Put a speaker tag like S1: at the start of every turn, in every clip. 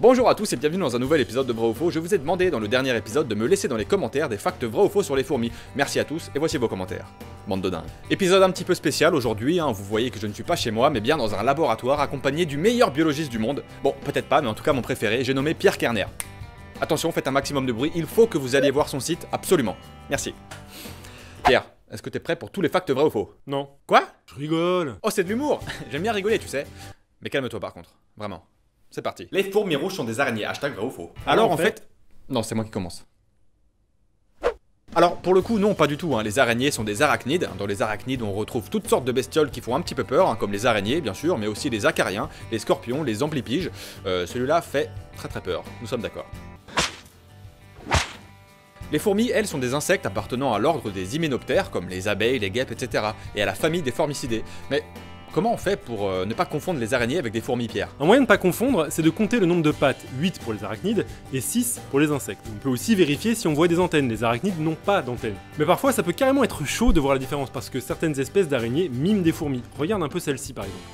S1: Bonjour à tous et bienvenue dans un nouvel épisode de Vrai ou Faux. Je vous ai demandé dans le dernier épisode de me laisser dans les commentaires des facts vrais ou faux sur les fourmis. Merci à tous et voici vos commentaires. Bande de dingues. Épisode un petit peu spécial aujourd'hui, hein, vous voyez que je ne suis pas chez moi mais bien dans un laboratoire accompagné du meilleur biologiste du monde. Bon, peut-être pas, mais en tout cas mon préféré, j'ai nommé Pierre Kerner. Attention, faites un maximum de bruit, il faut que vous alliez voir son site, absolument. Merci. Pierre, est-ce que t'es prêt pour tous les facts vrais ou faux
S2: Non.
S1: Quoi?
S2: Je rigole.
S1: Oh, c'est de l'humour J'aime bien rigoler, tu sais. Mais calme-toi par contre, vraiment. C'est parti. Les fourmis rouges sont des araignées, hashtag vrai ou faux. Alors en fait... Non, c'est moi qui commence. Alors, pour le coup, non, pas du tout. hein. Les araignées sont des arachnides. Dans les arachnides, on retrouve toutes sortes de bestioles qui font un petit peu peur, hein, comme les araignées, bien sûr, mais aussi les acariens, les scorpions, les amplipiges. Euh, Celui-là fait très très peur. Nous sommes d'accord. Les fourmis, elles, sont des insectes appartenant à l'ordre des hyménoptères, comme les abeilles, les guêpes, etc., et à la famille des formicidés. Mais comment on fait pour euh, ne pas confondre les araignées avec des fourmis, Pierre?
S2: Un moyen de ne pas confondre, c'est de compter le nombre de pattes, 8 pour les arachnides et 6 pour les insectes. On peut aussi vérifier si on voit des antennes, les arachnides n'ont pas d'antennes. Mais parfois ça peut carrément être chaud de voir la différence parce que certaines espèces d'araignées miment des fourmis. Regarde un peu celle-ci par exemple.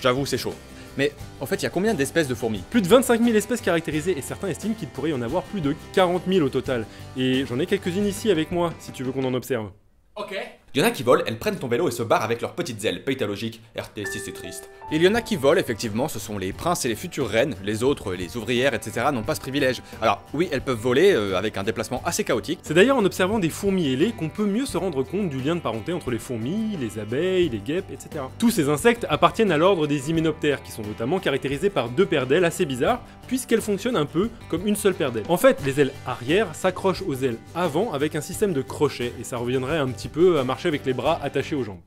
S1: J'avoue, c'est chaud. Mais en fait, il y a combien d'espèces de fourmis?
S2: Plus de 25 000 espèces caractérisées et certains estiment qu'il pourrait y en avoir plus de 40 000 au total. Et j'en ai quelques-unes ici avec moi si tu veux qu'on en observe.
S1: Ok. Il y en a qui volent, elles prennent ton vélo et se barrent avec leurs petites ailes. Logique, RT si c'est triste. Il y en a qui volent, effectivement, ce sont les princes et les futures reines. Les autres, les ouvrières, etc., n'ont pas ce privilège. Alors, oui, elles peuvent voler euh, avec un déplacement assez chaotique.
S2: C'est d'ailleurs en observant des fourmis ailées qu'on peut mieux se rendre compte du lien de parenté entre les fourmis, les abeilles, les guêpes, etc. Tous ces insectes appartiennent à l'ordre des hyménoptères, qui sont notamment caractérisés par deux paires d'ailes assez bizarres, puisqu'elles fonctionnent un peu comme une seule paire d'ailes. En fait, les ailes arrière s'accrochent aux ailes avant avec un système de crochets, et ça reviendrait un petit peu à marcher avec les bras attachés aux jambes.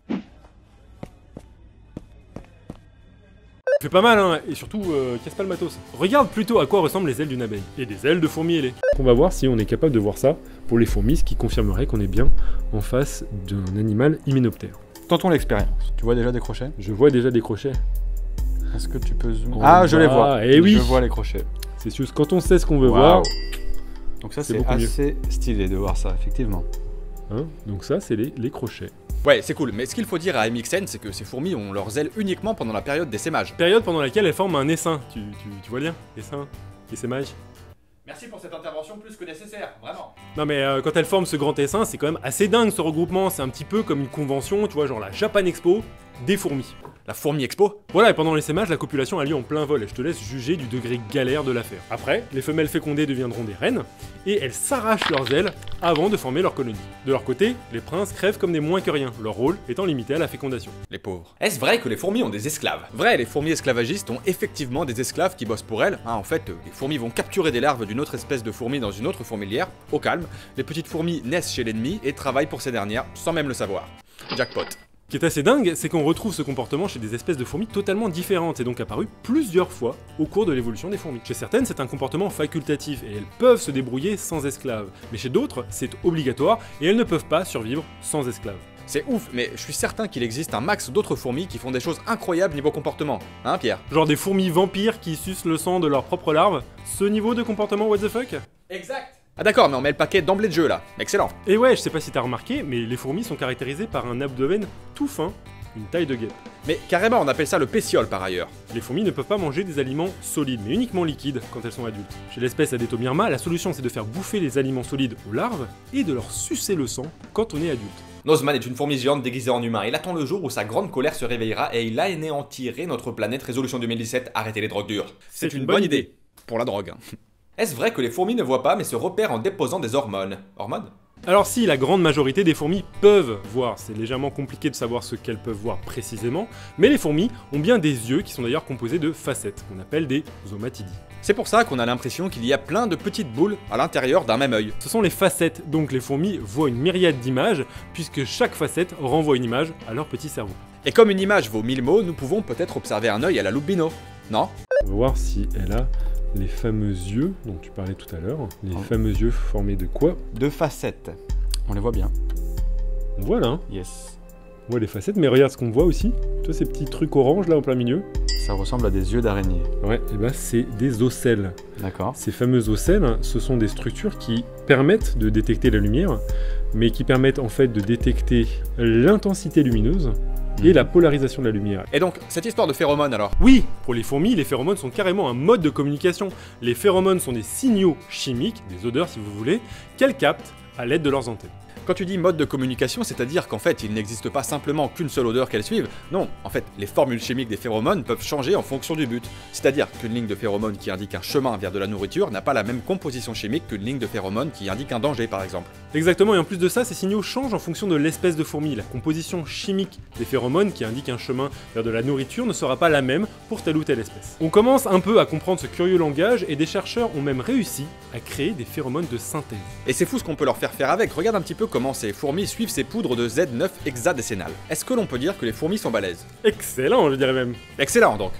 S2: Fait pas mal, hein, et surtout, euh, casse pas le matos. Regarde plutôt à quoi ressemblent les ailes d'une abeille, et des ailes de fourmi ailées. On va voir si on est capable de voir ça pour les fourmis, ce qui confirmerait qu'on est bien en face d'un animal hyménoptère.
S3: Tentons l'expérience. Tu vois déjà des crochets?
S2: Je vois déjà des crochets.
S3: Est-ce que tu peux zoomer? Ah, je les vois.
S2: eh oui.
S3: Je vois les crochets.
S2: C'est juste quand on sait ce qu'on veut voir,
S3: Donc ça,
S2: C'est mieux.
S3: assez stylé de voir ça, effectivement.
S2: Hein, donc ça c'est les, les crochets.
S1: Ouais, c'est cool, mais ce qu'il faut dire à MXN, c'est que ces fourmis ont leurs ailes uniquement pendant la période d'essaimage.
S2: Période pendant laquelle elles forment un essaim, tu, tu, tu vois le lien Essaim, essaimage.
S1: Merci pour cette intervention plus que nécessaire, vraiment.
S2: Non mais euh, quand elles forment ce grand essaim, c'est quand même assez dingue ce regroupement, c'est un petit peu comme une convention, tu vois, genre la Japan Expo des fourmis.
S1: La fourmi expo
S2: Voilà, et pendant l'essaimage, la copulation a lieu en plein vol, et je te laisse juger du degré galère de l'affaire. Après, les femelles fécondées deviendront des reines, et elles s'arrachent leurs ailes avant de former leur colonie. De leur côté, les princes crèvent comme des moins que rien, leur rôle étant limité à la fécondation.
S1: Les pauvres. Est-ce vrai que les fourmis ont des esclaves? Vrai, les fourmis esclavagistes ont effectivement des esclaves qui bossent pour elles. Hein, en fait, euh, les fourmis vont capturer des larves d'une autre espèce de fourmi dans une autre fourmilière, au calme. Les petites fourmis naissent chez l'ennemi et travaillent pour ces dernières sans même le savoir. Jackpot.
S2: Ce qui est assez dingue, c'est qu'on retrouve ce comportement chez des espèces de fourmis totalement différentes et donc apparu plusieurs fois au cours de l'évolution des fourmis. Chez certaines, c'est un comportement facultatif et elles peuvent se débrouiller sans esclaves, mais chez d'autres, c'est obligatoire et elles ne peuvent pas survivre sans esclaves.
S1: C'est ouf, mais je suis certain qu'il existe un max d'autres fourmis qui font des choses incroyables niveau comportement. Hein, Pierre?
S2: Genre des fourmis vampires qui sucent le sang de leurs propres larves, ce niveau de comportement what the fuck?
S1: Exact Ah d'accord, mais on met le paquet d'emblée de jeu là. Excellent.
S2: Et ouais, je sais pas si t'as remarqué, mais les fourmis sont caractérisées par un abdomen tout fin, une taille de guêpe.
S1: Mais carrément, on appelle ça le pétiole par ailleurs.
S2: Les fourmis ne peuvent pas manger des aliments solides, mais uniquement liquides quand elles sont adultes. Chez l'espèce Adetomyrma, la solution c'est de faire bouffer les aliments solides aux larves et de leur sucer le sang quand on est adulte.
S1: Nozman est une fourmi géante déguisée en humain. Il attend le jour où sa grande colère se réveillera et il anéantirait notre planète. Résolution 2017, arrêtez les drogues dures.
S2: C'est une bonne idée.
S1: Pour la drogue. hein. Est-ce vrai que les fourmis ne voient pas mais se repèrent en déposant des hormones? Hormones
S2: Alors si, la grande majorité des fourmis peuvent voir, c'est légèrement compliqué de savoir ce qu'elles peuvent voir précisément, mais les fourmis ont bien des yeux qui sont d'ailleurs composés de facettes, qu'on appelle des omatidies.
S1: C'est pour ça qu'on a l'impression qu'il y a plein de petites boules à l'intérieur d'un même œil.
S2: Ce sont les facettes, donc les fourmis voient une myriade d'images, puisque chaque facette renvoie une image à leur petit cerveau.
S1: Et comme une image vaut 1000 mots, nous pouvons peut-être observer un œil à la loupe bino. Non?
S2: On va voir si elle a les fameux yeux dont tu parlais tout à l'heure. Les
S3: Oh.
S2: fameux yeux formés de quoi?
S3: Deux facettes. On les voit bien.
S2: On voit là, hein.
S3: Yes.
S2: on voit les facettes, mais regarde ce qu'on voit aussi. Tu vois ces petits trucs orange là en plein milieu
S3: Ça ressemble à des yeux d'araignée.
S2: Ouais, et ben c'est des ocelles.
S3: D'accord.
S2: Ces fameux ocelles, ce sont des structures qui permettent de détecter la lumière, mais qui permettent en fait de détecter l'intensité lumineuse et la polarisation de la lumière.
S1: Et donc, cette histoire de phéromones alors?
S2: Oui, pour les fourmis, les phéromones sont carrément un mode de communication. Les phéromones sont des signaux chimiques, des odeurs si vous voulez, qu'elles captent à l'aide de leurs antennes.
S1: Quand tu dis mode de communication, c'est-à-dire qu'en fait, il n'existe pas simplement qu'une seule odeur qu'elles suivent. Non, en fait, les formules chimiques des phéromones peuvent changer en fonction du but. C'est-à-dire qu'une ligne de phéromones qui indique un chemin vers de la nourriture n'a pas la même composition chimique qu'une ligne de phéromones qui indique un danger, par exemple.
S2: Exactement, et en plus de ça, ces signaux changent en fonction de l'espèce de fourmi. La composition chimique des phéromones qui indiquent un chemin vers de la nourriture ne sera pas la même pour telle ou telle espèce. On commence un peu à comprendre ce curieux langage, et des chercheurs ont même réussi à créer des phéromones de synthèse.
S1: Et c'est fou ce qu'on peut leur faire faire avec. Regarde un petit peu comment ces fourmis suivent ces poudres de Z9 hexadécennales. Est-ce que l'on peut dire que les fourmis sont balèzes?
S2: Excellent, je dirais même.
S1: Excellent donc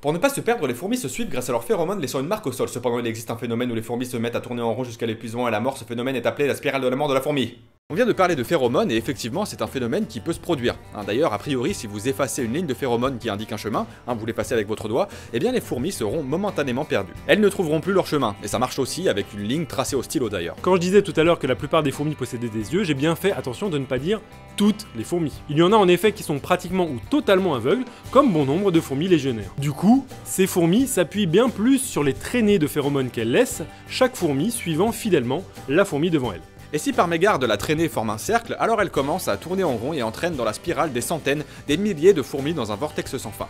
S1: pour ne pas se perdre, les fourmis se suivent grâce à leurs phéromones laissant une marque au sol. Cependant, il existe un phénomène où les fourmis se mettent à tourner en rond jusqu'à l'épuisement et la mort. Ce phénomène est appelé la spirale de la mort de la fourmi. On vient de parler de phéromones et effectivement c'est un phénomène qui peut se produire. Hein, D'ailleurs, a priori, si vous effacez une ligne de phéromones qui indique un chemin, hein, vous l'effacez avec votre doigt, eh bien les fourmis seront momentanément perdues. Elles ne trouveront plus leur chemin, et ça marche aussi avec une ligne tracée au stylo d'ailleurs.
S2: Quand je disais tout à l'heure que la plupart des fourmis possédaient des yeux, j'ai bien fait attention de ne pas dire toutes les fourmis. Il y en a en effet qui sont pratiquement ou totalement aveugles, comme bon nombre de fourmis légionnaires. Du coup, ces fourmis s'appuient bien plus sur les traînées de phéromones qu'elles laissent, chaque fourmi suivant fidèlement la fourmi devant elle.
S1: Et si par mégarde la traînée forme un cercle, alors elle commence à tourner en rond et entraîne dans la spirale des centaines, des milliers de fourmis dans un vortex sans fin.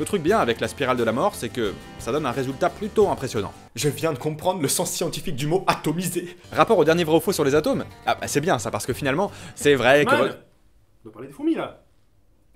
S1: Le truc bien avec la spirale de la mort, c'est que ça donne un résultat plutôt impressionnant. Je viens de comprendre le sens scientifique du mot atomisé. Rapport au dernier vrai ou faux sur les atomes? Ah bah c'est bien ça, parce que finalement, c'est vrai que...
S2: Man On doit parler des fourmis là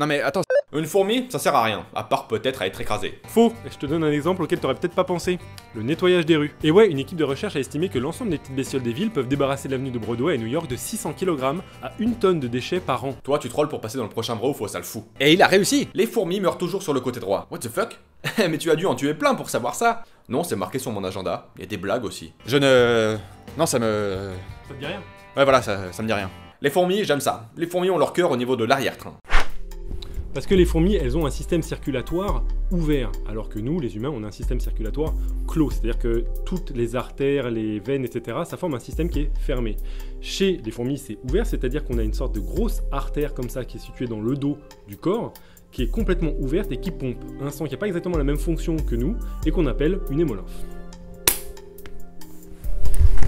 S1: Non mais attends, une fourmi, ça sert à rien, à part peut-être à être écrasée.
S2: Faux Et je te donne un exemple auquel t'aurais peut-être pas pensé. Le nettoyage des rues. Et ouais, une équipe de recherche a estimé que l'ensemble des petites bestioles des villes peuvent débarrasser l'avenue de Broadway à New York de 600 kg à une tonne de déchets par an.
S1: Toi, tu trolls pour passer dans le prochain vrai ou faux, ça le fout. Et il a réussi Les fourmis meurent toujours sur le côté droit. What the fuck? Mais tu as dû en tuer plein pour savoir ça Non, c'est marqué sur mon agenda. Il y a des blagues aussi. Je ne... Non, ça me...
S2: Ça te dit rien?
S1: Ouais, voilà, ça, ça me dit rien. Les fourmis, j'aime ça. Les fourmis ont leur cœur au niveau de l'arrière-train.
S2: Parce que les fourmis, elles ont un système circulatoire ouvert, alors que nous, les humains, on a un système circulatoire clos. C'est-à-dire que toutes les artères, les veines, etc., ça forme un système qui est fermé. Chez les fourmis, c'est ouvert, c'est-à-dire qu'on a une sorte de grosse artère comme ça qui est située dans le dos du corps, qui est complètement ouverte et qui pompe un sang qui n'a pas exactement la même fonction que nous et qu'on appelle une hémolymphe.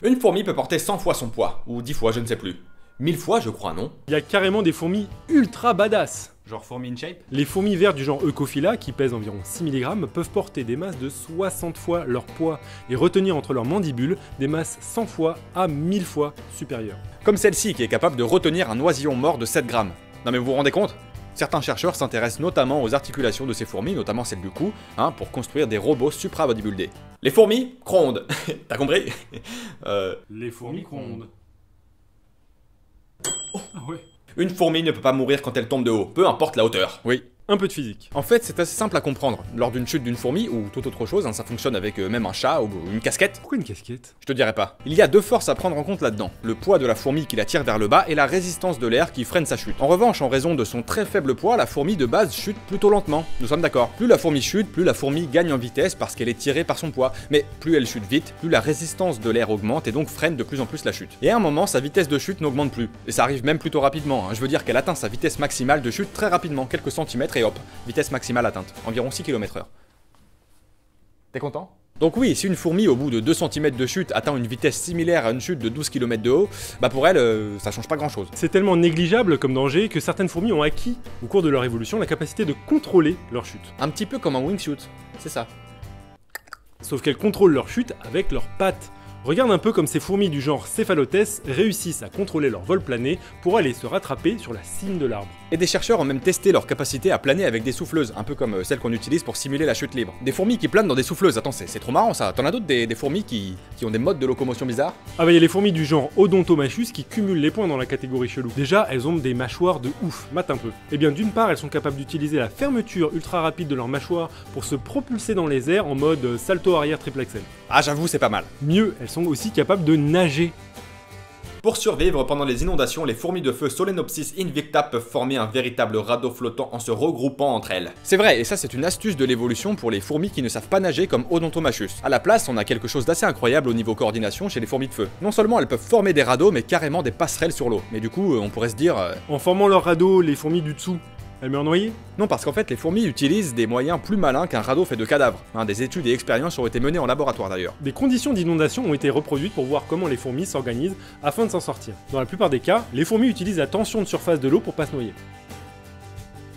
S1: Une fourmi peut porter 100 fois son poids, ou 10 fois, je ne sais plus. 1000 fois, je crois, non
S2: Il y a carrément des fourmis ultra badass
S1: Genre fourmi in shape
S2: Les fourmis vertes du genre Eucophila, qui pèsent environ 6 mg, peuvent porter des masses de 60 fois leur poids et retenir entre leurs mandibules des masses 100 fois à 1000 fois supérieures.
S1: Comme celle-ci qui est capable de retenir un oisillon mort de 7 grammes. Non mais vous vous rendez compte? Certains chercheurs s'intéressent notamment aux articulations de ces fourmis, notamment celles du cou, hein, pour construire des robots supra-bodybuildés. Les fourmis grondent T'as compris? Euh,
S2: Les fourmis grondent. Ah ouais.
S1: Une fourmi ne peut pas mourir quand elle tombe de haut, peu importe la hauteur. Oui.
S2: Un peu de physique.
S1: En fait, c'est assez simple à comprendre. Lors d'une chute d'une fourmi, ou toute autre chose, hein, ça fonctionne avec euh, même un chat ou une casquette,
S2: Pourquoi une casquette?
S1: Je te dirais pas. Il y a deux forces à prendre en compte là-dedans. Le poids de la fourmi qui la tire vers le bas et la résistance de l'air qui freine sa chute. En revanche, en raison de son très faible poids, la fourmi de base chute plutôt lentement. Nous sommes d'accord. Plus la fourmi chute, plus la fourmi gagne en vitesse parce qu'elle est tirée par son poids. Mais plus elle chute vite, plus la résistance de l'air augmente et donc freine de plus en plus la chute. Et à un moment, sa vitesse de chute n'augmente plus. Et ça arrive même plutôt rapidement. hein. Je veux dire qu'elle atteint sa vitesse maximale de chute très rapidement, quelques centimètres et hop, vitesse maximale atteinte, environ 6 km/h. T'es content? Donc oui, si une fourmi au bout de 2 cm de chute atteint une vitesse similaire à une chute de 12 km de haut, bah pour elle, euh, ça change pas grand chose.
S2: C'est tellement négligeable comme danger que certaines fourmis ont acquis, au cours de leur évolution, la capacité de contrôler leur chute.
S1: Un petit peu comme un wingsuit, c'est ça.
S2: Sauf qu'elles contrôlent leur chute avec leurs pattes. Regarde un peu comme ces fourmis du genre Cephalotes réussissent à contrôler leur vol plané pour aller se rattraper sur la cime de l'arbre.
S1: Et des chercheurs ont même testé leur capacité à planer avec des souffleuses, un peu comme euh, celles qu'on utilise pour simuler la chute libre. Des fourmis qui planent dans des souffleuses, attends, c'est trop marrant ça. T'en as d'autres des, des fourmis qui, qui ont des modes de locomotion bizarres?
S2: Ah bah il y a les fourmis du genre Odontomachus qui cumulent les points dans la catégorie chelou. Déjà, elles ont des mâchoires de ouf, mate un peu. Eh bien d'une part, elles sont capables d'utiliser la fermeture ultra rapide de leur mâchoire pour se propulser dans les airs en mode euh, salto arrière triple axel.
S1: Ah j'avoue, c'est pas mal.
S2: Mieux, elles sont aussi capables de nager.
S1: Pour survivre pendant les inondations, les fourmis de feu Solenopsis invicta peuvent former un véritable radeau flottant en se regroupant entre elles. C'est vrai, et ça c'est une astuce de l'évolution pour les fourmis qui ne savent pas nager comme Odontomachus. À la place, on a quelque chose d'assez incroyable au niveau coordination chez les fourmis de feu. Non seulement elles peuvent former des radeaux, mais carrément des passerelles sur l'eau. Mais du coup, on pourrait se dire... euh,
S2: En formant leur radeau, les fourmis du dessous, elles meurent noyées
S1: Non, parce qu'en fait, les fourmis utilisent des moyens plus malins qu'un radeau fait de cadavres. Hein, des études et expériences ont été menées en laboratoire d'ailleurs.
S2: Des conditions d'inondation ont été reproduites pour voir comment les fourmis s'organisent afin de s'en sortir. Dans la plupart des cas, les fourmis utilisent la tension de surface de l'eau pour pas se noyer.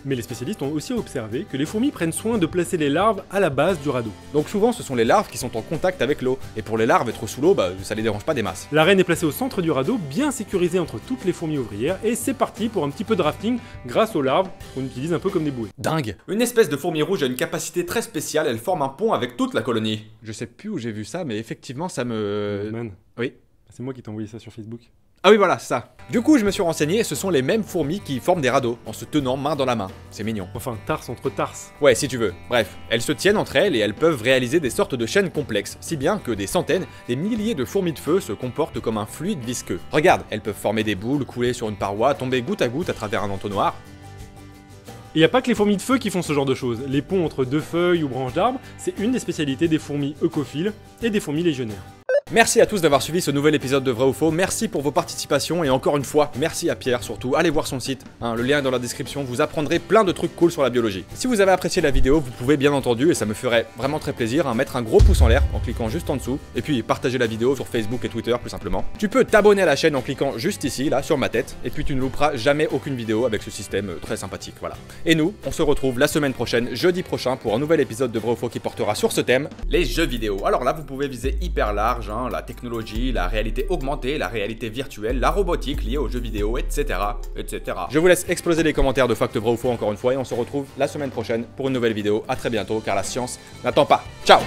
S2: Mais les spécialistes ont aussi observé que les fourmis prennent soin de placer les larves à la base du radeau.
S1: Donc souvent, ce sont les larves qui sont en contact avec l'eau. Et pour les larves, être sous l'eau, bah, ça les dérange pas des masses.
S2: La reine est placée au centre du radeau, bien sécurisée entre toutes les fourmis ouvrières, et c'est parti pour un petit peu de rafting grâce aux larves qu'on utilise un peu comme des bouées.
S1: Dingue Une espèce de fourmi rouge a une capacité très spéciale, elle forme un pont avec toute la colonie. Je sais plus où j'ai vu ça, mais effectivement, ça me...
S2: Man.
S1: oui.
S2: C'est moi qui t'ai envoyé ça sur Facebook.
S1: Ah oui, voilà, ça. Du coup, je me suis renseigné, ce sont les mêmes fourmis qui forment des radeaux, en se tenant main dans la main. C'est mignon.
S2: Enfin, tarse entre tarse.
S1: Ouais, si tu veux. Bref, elles se tiennent entre elles et elles peuvent réaliser des sortes de chaînes complexes, si bien que des centaines, des milliers de fourmis de feu se comportent comme un fluide visqueux. Regarde, elles peuvent former des boules, couler sur une paroi, tomber goutte à goutte à travers un entonnoir.
S2: Il n'y a pas que les fourmis de feu qui font ce genre de choses. Les ponts entre deux feuilles ou branches d'arbres, c'est une des spécialités des fourmis eucophiles et des fourmis légionnaires.
S1: Merci à tous d'avoir suivi ce nouvel épisode de Vrai ou Faux, merci pour vos participations et encore une fois, merci à Pierre surtout, allez voir son site, hein, le lien est dans la description, vous apprendrez plein de trucs cool sur la biologie. Si vous avez apprécié la vidéo, vous pouvez bien entendu, et ça me ferait vraiment très plaisir, hein, mettre un gros pouce en l'air en cliquant juste en dessous, et puis partager la vidéo sur Facebook et Twitter plus simplement. Tu peux t'abonner à la chaîne en cliquant juste ici, là, sur ma tête, et puis tu ne louperas jamais aucune vidéo avec ce système euh, très sympathique, voilà. Et nous, on se retrouve la semaine prochaine, jeudi prochain, pour un nouvel épisode de Vrai ou Faux qui portera sur ce thème, les jeux vidéo. Alors là, vous pouvez viser hyper large, hein, la technologie, la réalité augmentée, la réalité virtuelle, la robotique liée aux jeux vidéo, etc. etc. Je vous laisse exploser les commentaires de Fact Vrai ou Faux encore une fois et on se retrouve la semaine prochaine pour une nouvelle vidéo. A très bientôt car la science n'attend pas. Ciao